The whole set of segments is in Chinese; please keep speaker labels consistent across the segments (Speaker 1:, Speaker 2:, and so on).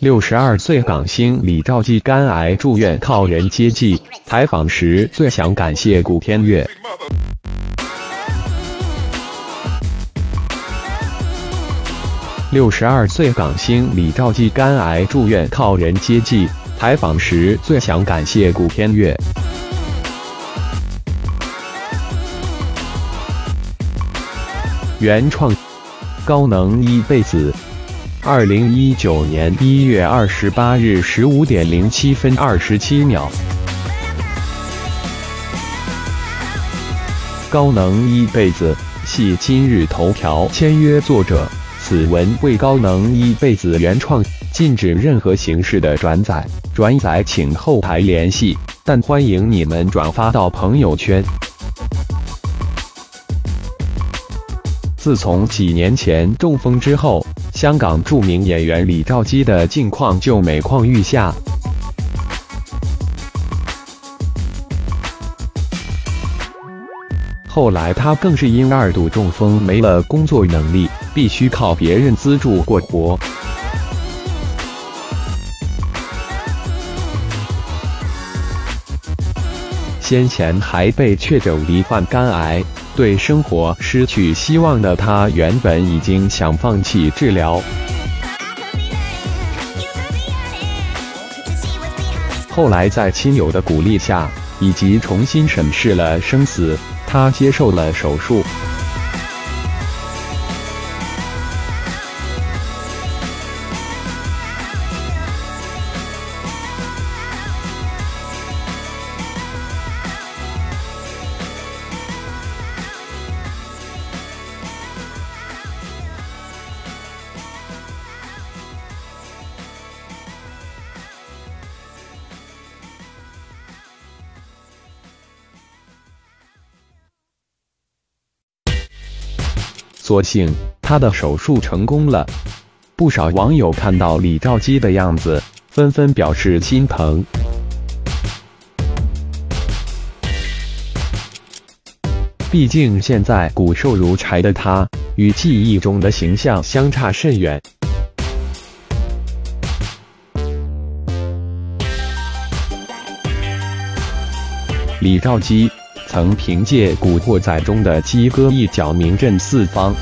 Speaker 1: 六十二岁港星李兆基肝癌住院靠人接济，采访时最想感谢古天乐。六十二岁港星李兆基肝癌住院靠人接济，采访时最想感谢古天乐。原创，高能一辈子。二零一九年一月二十八日十五点零七分二十七秒。高能一辈子系今日头条签约作者，此文为高能一辈子原创，禁止任何形式的转载，转载请后台联系，但欢迎你们转发到朋友圈。自从几年前中风之后，香港著名演员李兆基的近况就每况愈下。后来他更是因二度中风没了工作能力，必须靠别人资助过活。先前还被确诊罹患肝癌。对生活失去希望的他，原本已经想放弃治疗。后来在亲友的鼓励下，以及重新审视了生死，他接受了手术。所幸他的手术成功了，不少网友看到李兆基的样子，纷纷表示心疼。毕竟现在骨瘦如柴的他，与记忆中的形象相差甚远。李兆基。曾凭借《古惑仔》中的鸡哥一角名震四方。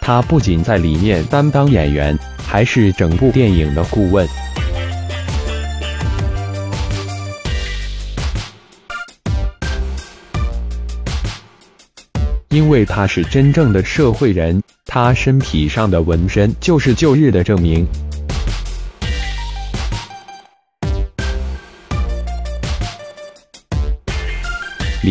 Speaker 1: 他不仅在里面担当演员，还是整部电影的顾问。因为他是真正的社会人，他身体上的纹身就是旧日的证明。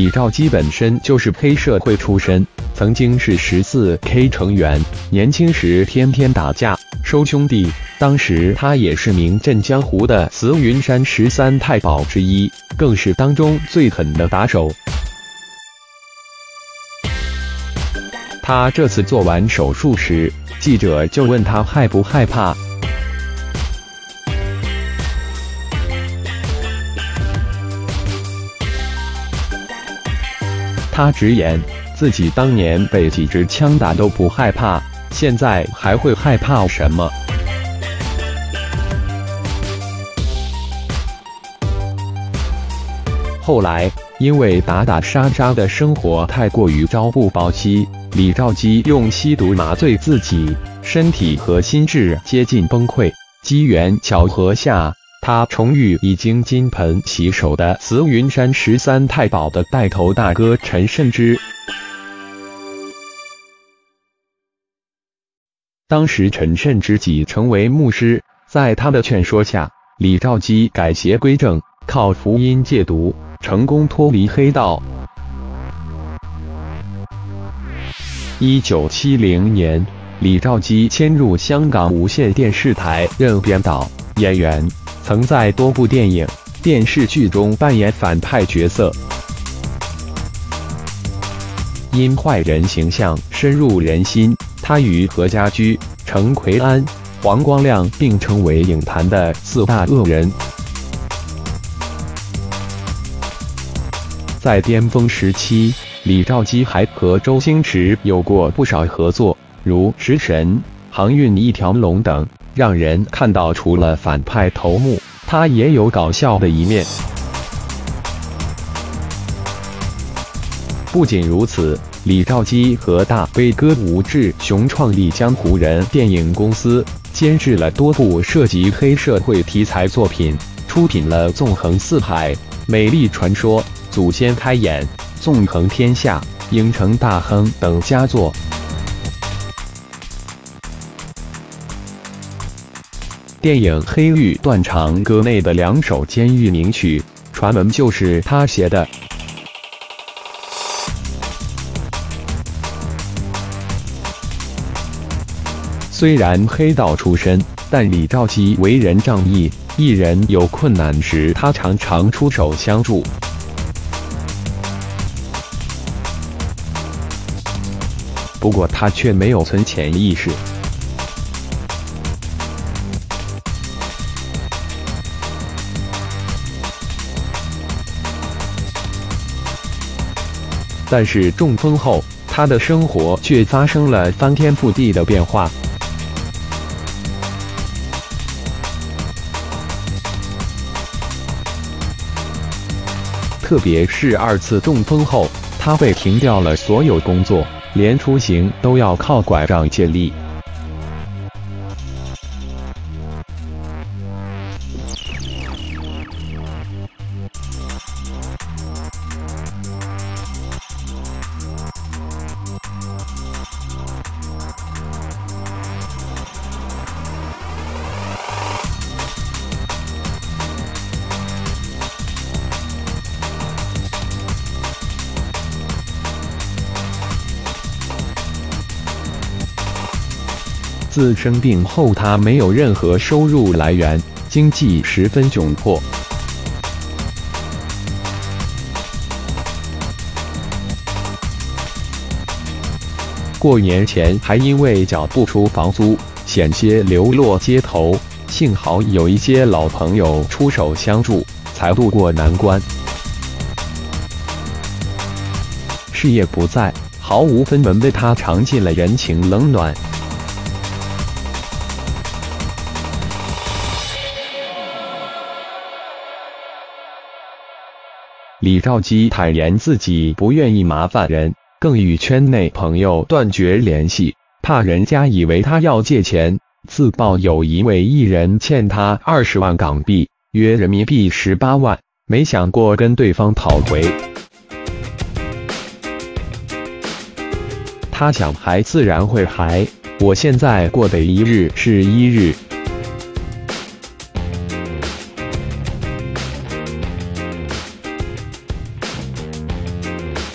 Speaker 1: 李兆基本身就是黑社会出身，曾经是十四 K 成员，年轻时天天打架收兄弟。当时他也是名震江湖的慈云山十三太保之一，更是当中最狠的打手。他这次做完手术时，记者就问他害不害怕。他直言，自己当年被几支枪打都不害怕，现在还会害怕什么？后来，因为打打杀杀的生活太过于朝不保夕，李兆基用吸毒麻醉自己，身体和心智接近崩溃。机缘巧合下。他重遇已经金盆洗手的慈云山十三太保的带头大哥陈慎之。当时陈慎之己成为牧师，在他的劝说下，李兆基改邪归正，靠福音戒毒，成功脱离黑道。一九七零年，李兆基迁入香港无线电视台任编导、演员。曾在多部电影、电视剧中扮演反派角色，因坏人形象深入人心，他与何家驹、陈奎安、黄光亮并称为影坛的四大恶人。在巅峰时期，李兆基还和周星驰有过不少合作，如《食神》《航运一条龙》等，让人看到除了反派头目，他也有搞笑的一面。不仅如此，李兆基和大飞哥吴志雄创立江湖人电影公司，监制了多部涉及黑社会题材作品，出品了《纵横四海》《美丽传说》《祖先开眼》《纵横天下》《影城大亨》等佳作。电影《黑狱断肠歌》内的两首监狱名曲，传闻就是他写的。虽然黑道出身，但李兆基为人仗义，艺人有困难时，他常常出手相助。不过他却没有存钱意识。但是中风后，他的生活却发生了翻天覆地的变化。特别是二次中风后，他被停掉了所有工作，连出行都要靠拐杖借力。自生病后，他没有任何收入来源，经济十分窘迫。过年前还因为缴不出房租，险些流落街头。幸好有一些老朋友出手相助，才渡过难关。事业不在，毫无分文的他，尝尽了人情冷暖。李兆基坦言自己不愿意麻烦人，更与圈内朋友断绝联系，怕人家以为他要借钱。自曝有一位艺人欠他二十万港币，约人民币十八万，没想过跟对方讨回。他想还自然会还，我现在过的一日是一日。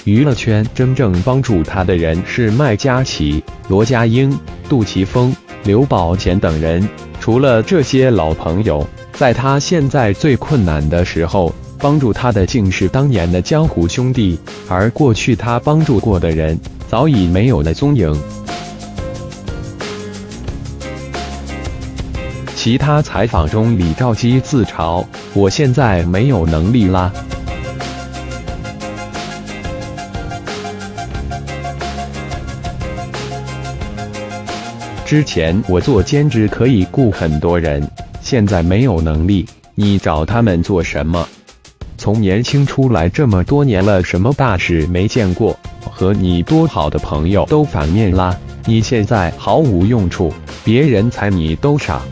Speaker 1: 娱乐圈真正帮助他的人是麦嘉琪、罗家英、杜琪峰、刘宝强等人。除了这些老朋友，在他现在最困难的时候，帮助他的竟是当年的江湖兄弟。而过去他帮助过的人，早已没有了踪影。其他采访中，李兆基自嘲：“我现在没有能力啦。”之前我做兼职可以雇很多人，现在没有能力，你找他们做什么？从年轻出来这么多年了，什么大事没见过？和你多好的朋友都反面啦，你现在毫无用处，别人踩你都傻。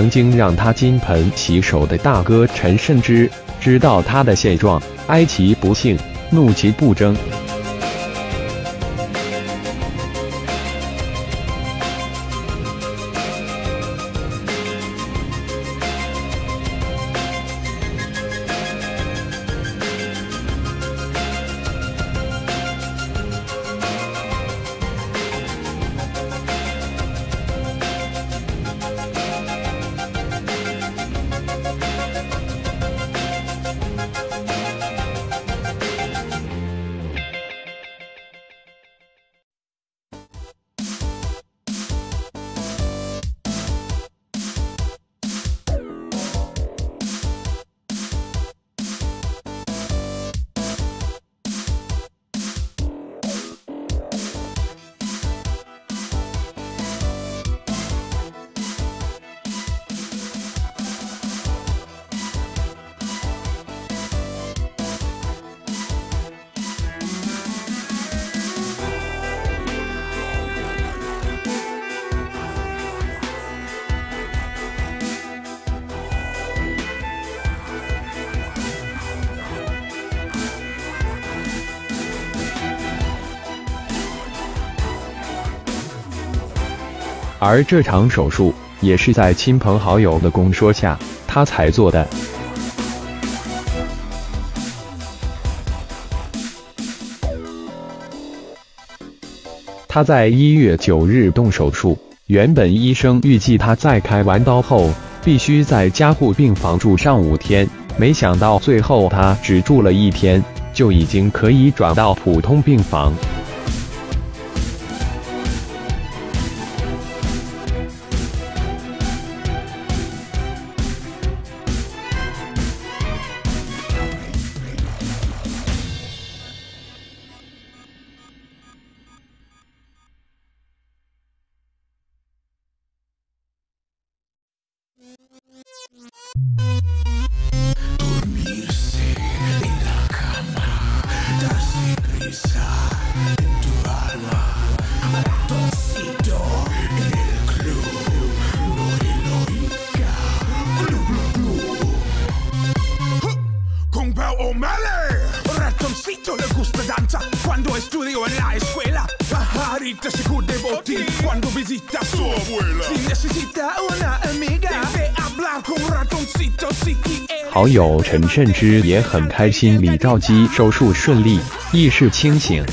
Speaker 1: 曾经让他金盆洗手的大哥陈慎之，知道他的现状，哀其不幸，怒其不争。而这场手术也是在亲朋好友的公说下，他才做的。他在一月九日动手术，原本医生预计他在开完刀后必须在加护病房住上五天，没想到最后他只住了一天，就已经可以转到普通病房。好友陈慎之也很开心，李兆基手术顺利，意识清醒。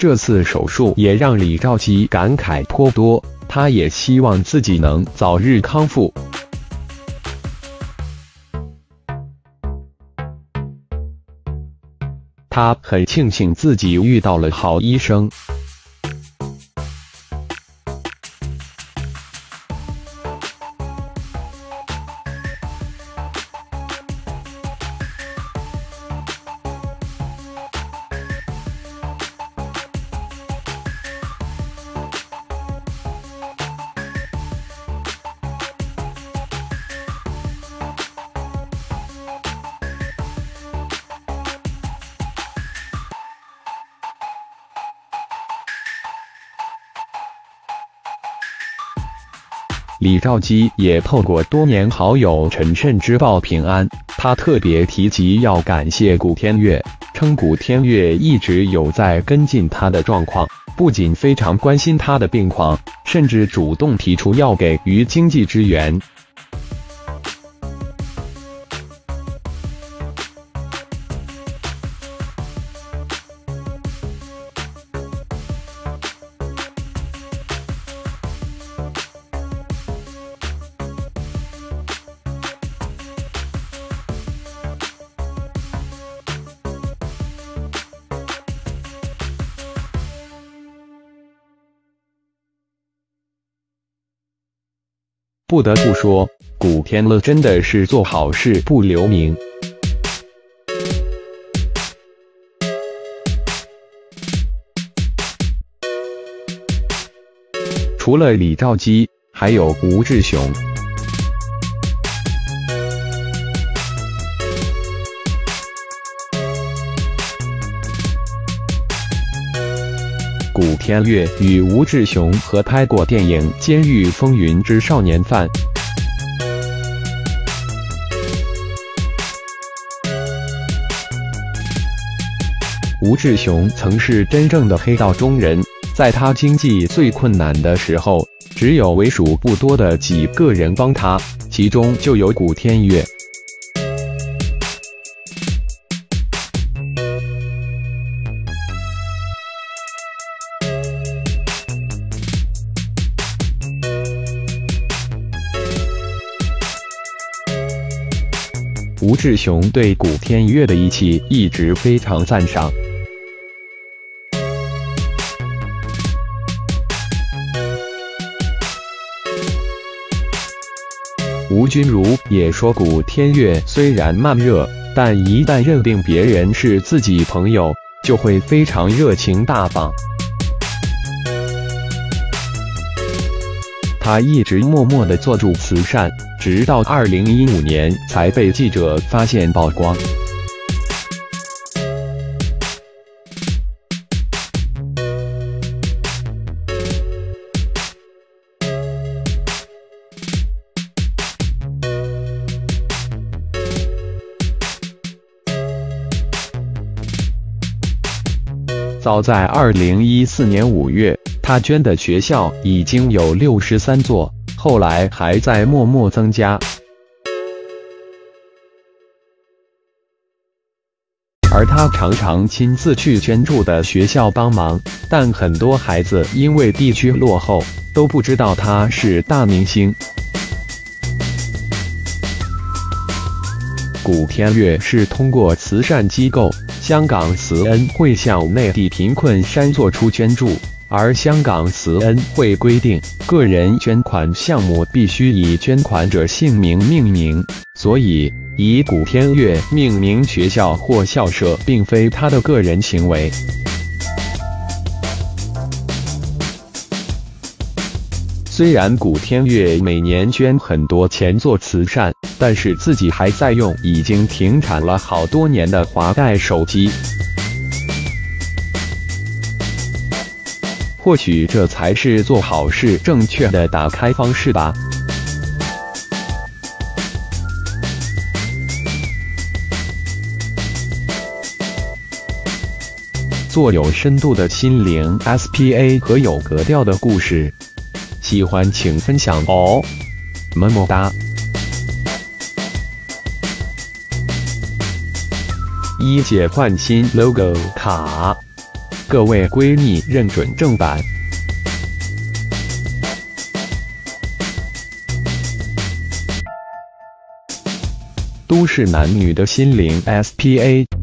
Speaker 1: 这次手术也让李兆基感慨颇多，他也希望自己能早日康复。他很庆幸自己遇到了好医生。李兆基也透过多年好友陈慎之报平安，他特别提及要感谢古天乐，称古天乐一直有在跟进他的状况，不仅非常关心他的病况，甚至主动提出要给予经济支援。不得不说，古天乐真的是做好事不留名。除了李兆基，还有吴志雄。古天乐与吴志雄合拍过电影《监狱风云之少年犯》。吴志雄曾是真正的黑道中人，在他经济最困难的时候，只有为数不多的几个人帮他，其中就有古天乐。吴志雄对古天乐的义气一直非常赞赏。吴君如也说，古天乐虽然慢热，但一旦认定别人是自己朋友，就会非常热情大方。他一直默默的做助慈善，直到二零一五年才被记者发现曝光。早在二零一四年五月。他捐的学校已经有六十三座，后来还在默默增加。而他常常亲自去捐助的学校帮忙，但很多孩子因为地区落后，都不知道他是大明星。古天乐是通过慈善机构香港慈恩会向内地贫困山做出捐助。而香港慈恩会规定，个人捐款项目必须以捐款者姓名命名，所以以古天乐命名学校或校舍，并非他的个人行为。虽然古天乐每年捐很多钱做慈善，但是自己还在用已经停产了好多年的华代手机。或许这才是做好事正确的打开方式吧。做有深度的心灵 SPA 和有格调的故事，喜欢请分享哦，么么哒！一姐换新 logo 卡。各位闺蜜认准正版，都市男女的心灵 SPA。